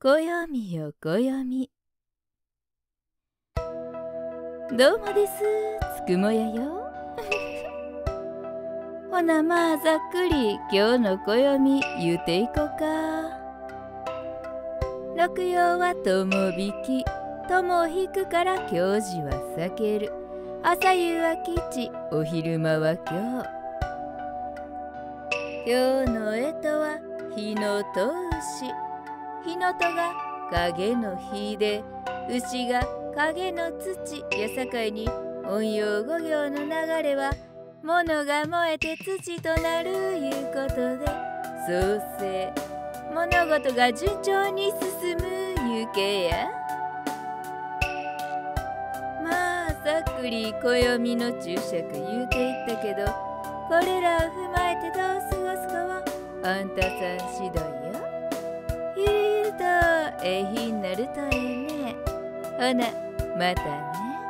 暦よ暦どうもです。つくもやよ。ほなまあざっくり今日の暦言うていこか。六曜は友引き友引くから教授は避ける。朝夕は吉お昼間は今日。今日の干支は日のと牛日のとが影の日で牛が影の土やさかいに音陽五行の流れは物が燃えて土となるいうことで創生物事が順調に進むいうけや。まあざっくり暦の注釈言うていったけどこれらを踏まえてどう過ごすかはあんたさん次第よ。えひになるとええね。ほなまたね。